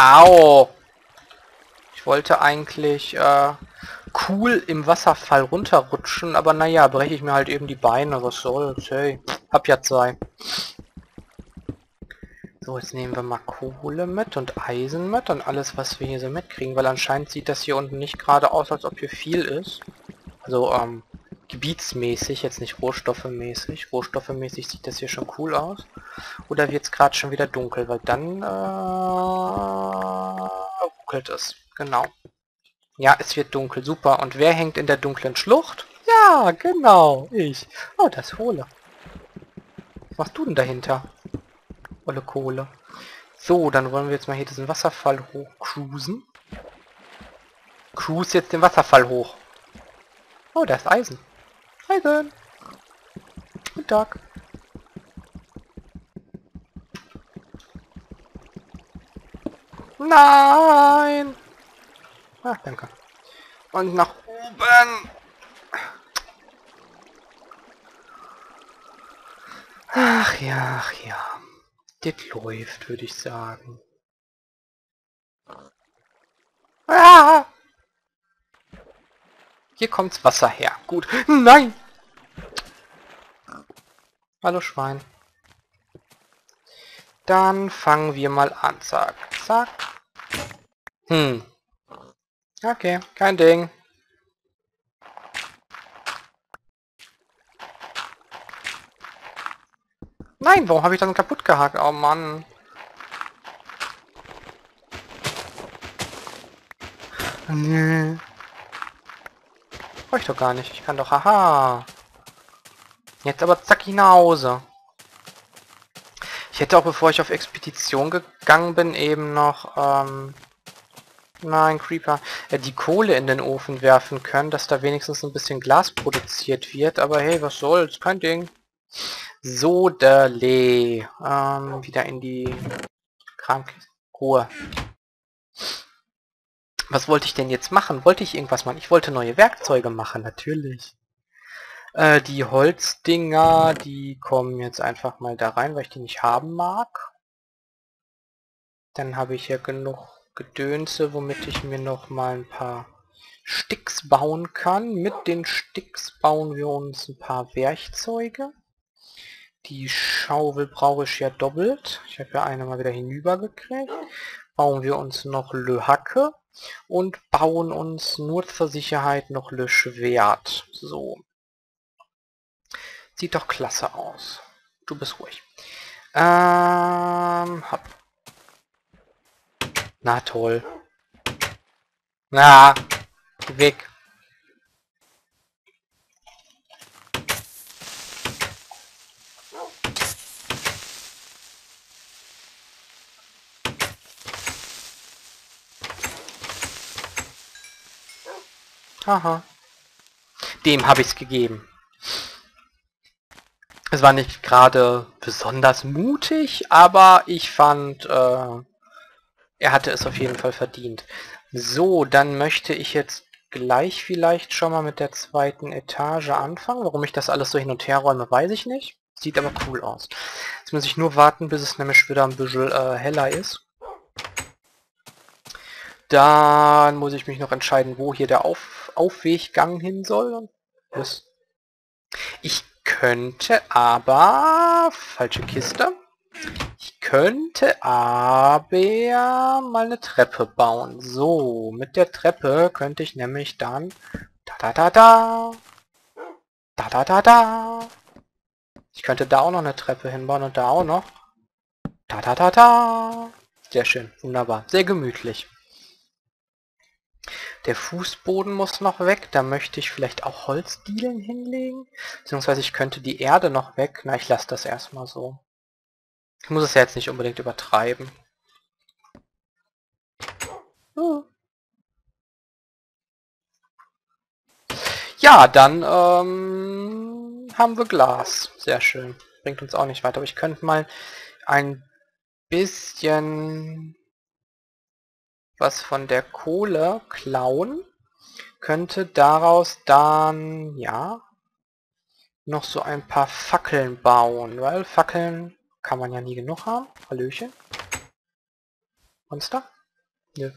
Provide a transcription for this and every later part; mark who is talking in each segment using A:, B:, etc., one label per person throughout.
A: Au! Ich wollte eigentlich äh, cool im Wasserfall runterrutschen, aber naja, breche ich mir halt eben die Beine, was soll's, hey. Hab ja zwei. So, jetzt nehmen wir mal Kohle mit und Eisen mit und alles, was wir hier so mitkriegen, weil anscheinend sieht das hier unten nicht gerade aus, als ob hier viel ist. Also, ähm, gebietsmäßig, jetzt nicht rohstoffemäßig. Rohstoffemäßig sieht das hier schon cool aus. Oder wird es gerade schon wieder dunkel, weil dann, äh, ruckelt es. Genau. Ja, es wird dunkel, super. Und wer hängt in der dunklen Schlucht? Ja, genau, ich. Oh, das Hohle. Was machst du denn dahinter? Olle Kohle. So, dann wollen wir jetzt mal hier diesen Wasserfall hochcruisen. Cruise jetzt den Wasserfall hoch. Oh, da ist Eisen. Eisen. Guten Tag. Nein! Ah, danke. Und nach oben. Ach ja, ach ja. Das läuft, würde ich sagen. Ah! Hier kommt's Wasser her. Gut. Nein! Hallo Schwein. Dann fangen wir mal an. Zack, zack. Hm. Okay, kein Ding. Nein, warum habe ich dann kaputt gehakt? Oh Mann. Nee. Brauche ich doch gar nicht. Ich kann doch... Haha. Jetzt aber zack nach Hause. Ich hätte auch, bevor ich auf Expedition gegangen bin, eben noch... Ähm, nein, Creeper. Äh, die Kohle in den Ofen werfen können, dass da wenigstens ein bisschen Glas produziert wird. Aber hey, was soll's? Kein Ding. Soderle. Ähm, wieder in die Krank Ruhe. Was wollte ich denn jetzt machen? Wollte ich irgendwas machen? Ich wollte neue Werkzeuge machen, natürlich. Äh, die Holzdinger, die kommen jetzt einfach mal da rein, weil ich die nicht haben mag. Dann habe ich ja genug Gedönse, womit ich mir noch mal ein paar Sticks bauen kann. Mit den Sticks bauen wir uns ein paar Werkzeuge. Die Schaufel brauche ich ja doppelt. Ich habe ja eine mal wieder hinüber gekriegt. Bauen wir uns noch Le Hacke und bauen uns nur zur Sicherheit noch Le Schwert. So. Sieht doch klasse aus. Du bist ruhig. Ähm, hab. Na toll. Na, weg. Haha. Dem habe ich es gegeben. Es war nicht gerade besonders mutig, aber ich fand, äh, er hatte es auf jeden Fall verdient. So, dann möchte ich jetzt gleich vielleicht schon mal mit der zweiten Etage anfangen. Warum ich das alles so hin und her räume, weiß ich nicht. Sieht aber cool aus. Jetzt muss ich nur warten, bis es nämlich wieder ein bisschen äh, heller ist. Dann muss ich mich noch entscheiden, wo hier der Auf Aufweggang hin soll. Ich könnte aber... Falsche Kiste. Ich könnte aber mal eine Treppe bauen. So, mit der Treppe könnte ich nämlich dann... Da da da da. Da da da da. Ich könnte da auch noch eine Treppe hinbauen und da auch noch. Da da da da. Sehr schön, wunderbar. Sehr gemütlich. Der Fußboden muss noch weg. Da möchte ich vielleicht auch Holzdielen hinlegen. Beziehungsweise ich könnte die Erde noch weg. Na, ich lasse das erstmal so. Ich muss es ja jetzt nicht unbedingt übertreiben. Ja, dann ähm, haben wir Glas. Sehr schön. Bringt uns auch nicht weiter. Aber ich könnte mal ein bisschen was von der Kohle klauen, könnte daraus dann, ja, noch so ein paar Fackeln bauen, weil Fackeln kann man ja nie genug haben. Hallöchen. Monster. Nö.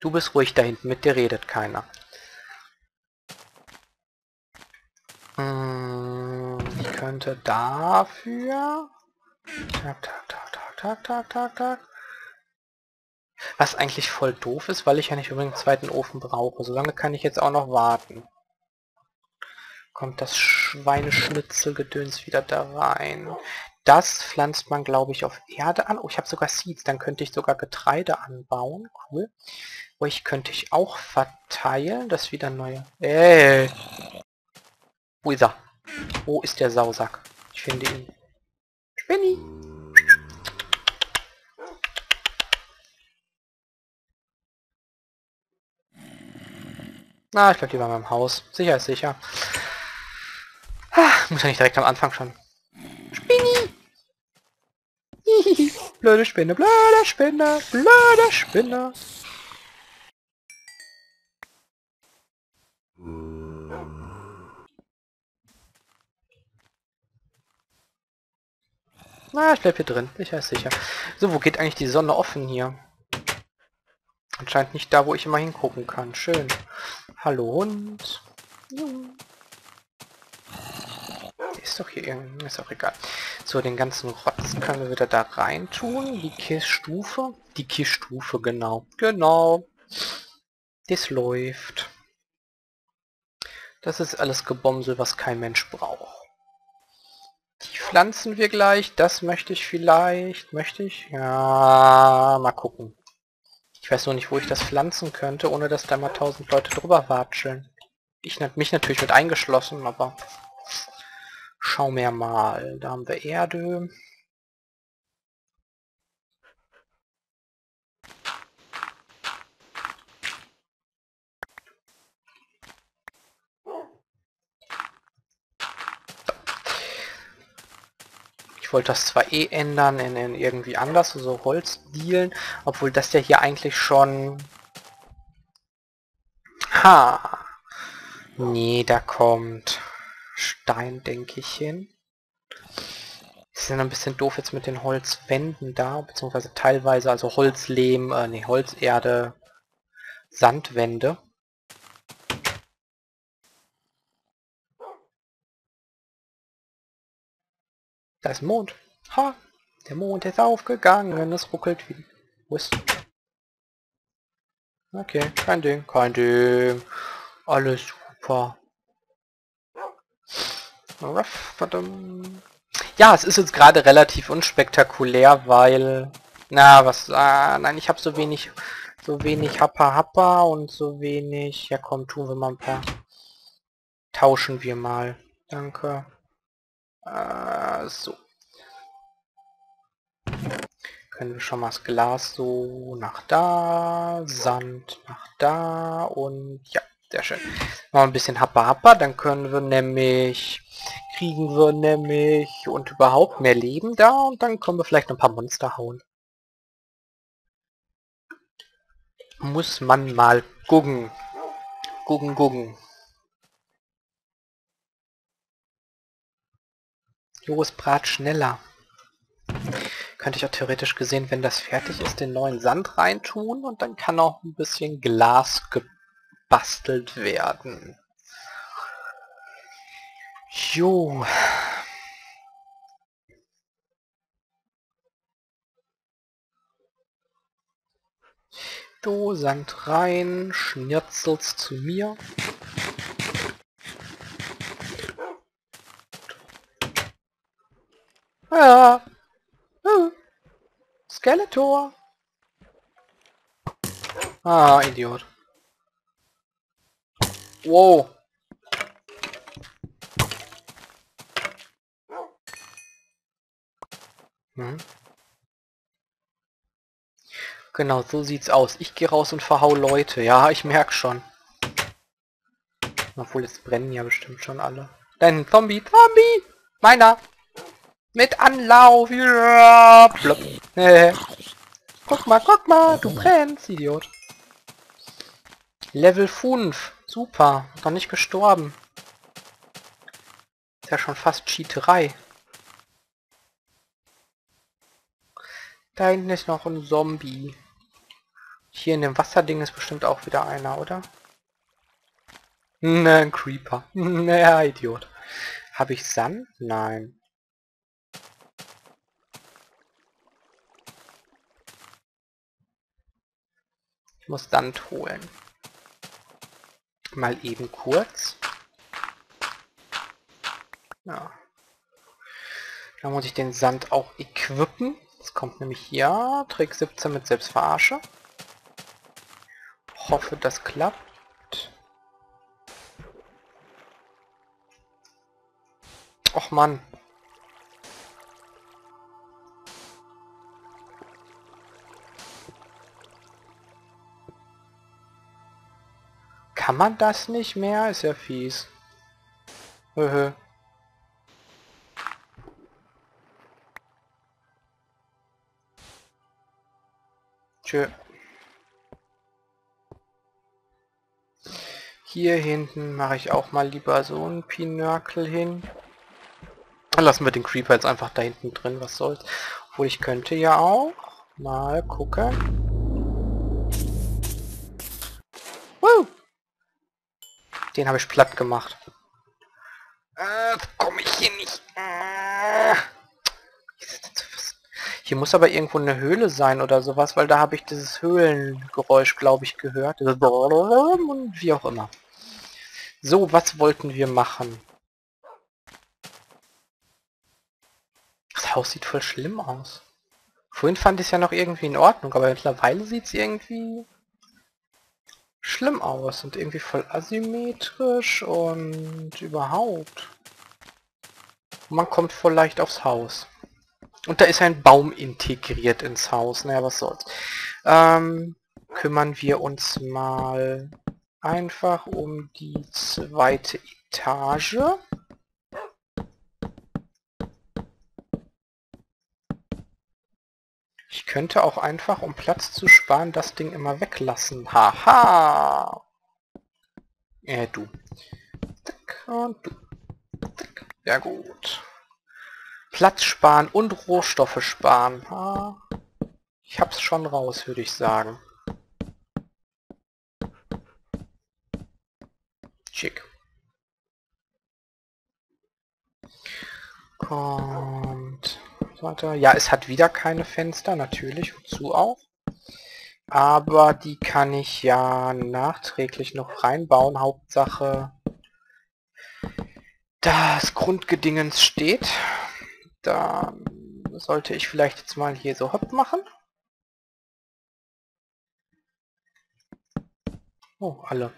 A: Du bist ruhig da hinten, mit dir redet keiner. Hm, ich könnte dafür... Tak, tak, tak, tak, tak, tak, tak, tak. Was eigentlich voll doof ist, weil ich ja nicht unbedingt einen zweiten Ofen brauche. Solange kann ich jetzt auch noch warten. Kommt das Schweineschnitzelgedöns wieder da rein. Das pflanzt man, glaube ich, auf Erde an. Oh, ich habe sogar Seeds. Dann könnte ich sogar Getreide anbauen. Cool. Oh, ich könnte ich auch verteilen. Das wieder neue... Ey! Wo ist er? Wo ist der Sausack? Ich finde ihn. Spinny! Na, ich bleib lieber in meinem Haus. Sicher ist sicher. Ah, muss ja nicht direkt am Anfang schon. Spinny! blöde Spinne, blöde Spinne, blöde Spinne. Na, ich bleib hier drin. Sicher ist sicher. So, wo geht eigentlich die Sonne offen hier? Anscheinend nicht da, wo ich immer hingucken kann. Schön. Hallo Hund. Ist doch hier irgendwie... Ist auch egal. So, den ganzen Rotz können wir wieder da rein tun. Die Kiststufe. Die Kiststufe, genau. Genau. Das läuft. Das ist alles Gebomsel, was kein Mensch braucht. Die pflanzen wir gleich. Das möchte ich vielleicht. Möchte ich? Ja, mal gucken. Ich weiß nur nicht, wo ich das pflanzen könnte, ohne dass da mal tausend Leute drüber watscheln. Ich mich natürlich mit eingeschlossen, aber schau mir mal. Da haben wir Erde. Ich wollte das zwar eh ändern in, in irgendwie anders, so also Holzdielen, obwohl das ja hier eigentlich schon... Ha! Nee, da kommt Stein, denke ich, hin. Ist ja ein bisschen doof jetzt mit den Holzwänden da, beziehungsweise teilweise, also Holzlehm, äh, nee, Holzerde, Sandwände. Da ist Mond. Ha! Der Mond ist aufgegangen. Es ruckelt wie... Wo ist... Okay, kein Ding, kein Ding. Alles super. Ja, es ist jetzt gerade relativ unspektakulär, weil... Na, was... Ah, nein, ich habe so wenig... So wenig Happa Happa und so wenig... Ja komm, tun wir mal ein paar... Tauschen wir mal. Danke. Äh, so. Können wir schon mal das Glas so nach da, Sand nach da und ja, sehr schön. Mal ein bisschen Happa Happa, dann können wir nämlich, kriegen wir nämlich und überhaupt mehr Leben da und dann können wir vielleicht ein paar Monster hauen. Muss man mal gucken. Gucken, gucken. Jos Brat schneller. Könnte ich auch theoretisch gesehen, wenn das fertig ist, den neuen Sand reintun und dann kann auch ein bisschen Glas gebastelt werden. Jo. So, Sand rein, Schnirzels zu mir. Ja. Hm. Skeletor. Ah, Idiot. Wow. Hm. Genau, so sieht's aus. Ich gehe raus und verhau Leute. Ja, ich merk schon. Obwohl, jetzt brennen ja bestimmt schon alle. Denn Zombie, Zombie! Meiner! Mit Anlauf. Ja, plopp. Guck mal, guck mal, du brennst, Idiot. Level 5. Super. Noch nicht gestorben. Ist ja schon fast Cheaterei. Da hinten ist noch ein Zombie. Hier in dem Wasserding ist bestimmt auch wieder einer, oder? Ne, ein Creeper. naja, Idiot. Habe ich Sand? Nein. Muss Sand holen. Mal eben kurz. Ja. Da muss ich den Sand auch equippen. Das kommt nämlich hier. Trick 17 mit Selbstverarsche. Hoffe, das klappt. Och Mann. Kann man das nicht mehr? Ist ja fies. Höhö. Tschö. Hier hinten mache ich auch mal lieber so ein Pinökel hin. Dann lassen wir den Creeper jetzt einfach da hinten drin, was soll's. Obwohl ich könnte ja auch mal gucken. Den habe ich platt gemacht. Äh, komme ich hier nicht. Äh. Hier muss aber irgendwo eine Höhle sein oder sowas, weil da habe ich dieses Höhlengeräusch, glaube ich, gehört. Und wie auch immer. So, was wollten wir machen? Das Haus sieht voll schlimm aus. Vorhin fand ich es ja noch irgendwie in Ordnung, aber mittlerweile sieht es irgendwie schlimm aus und irgendwie voll asymmetrisch und überhaupt. Man kommt voll leicht aufs Haus. Und da ist ein Baum integriert ins Haus. Naja, was soll's. Ähm, kümmern wir uns mal einfach um die zweite Etage. Ich könnte auch einfach, um Platz zu sparen, das Ding immer weglassen. Haha! Äh, du. und du. Ja gut. Platz sparen und Rohstoffe sparen. Ich hab's schon raus, würde ich sagen. Schick. Kommt. Warte. Ja, es hat wieder keine Fenster, natürlich. Wozu auch? Aber die kann ich ja nachträglich noch reinbauen. Hauptsache, das Grundgedingens steht. Da sollte ich vielleicht jetzt mal hier so hopp machen. Oh, alle.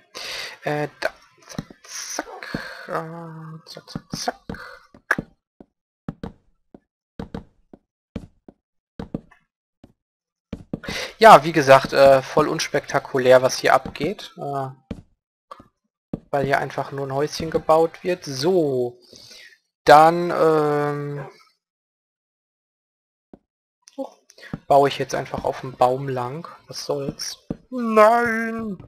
A: Äh, da. Zack, zack, äh, zack, zack, zack. Ja, wie gesagt, äh, voll unspektakulär, was hier abgeht. Äh, weil hier einfach nur ein Häuschen gebaut wird. So, dann ähm, baue ich jetzt einfach auf dem Baum lang. Was soll's? Nein!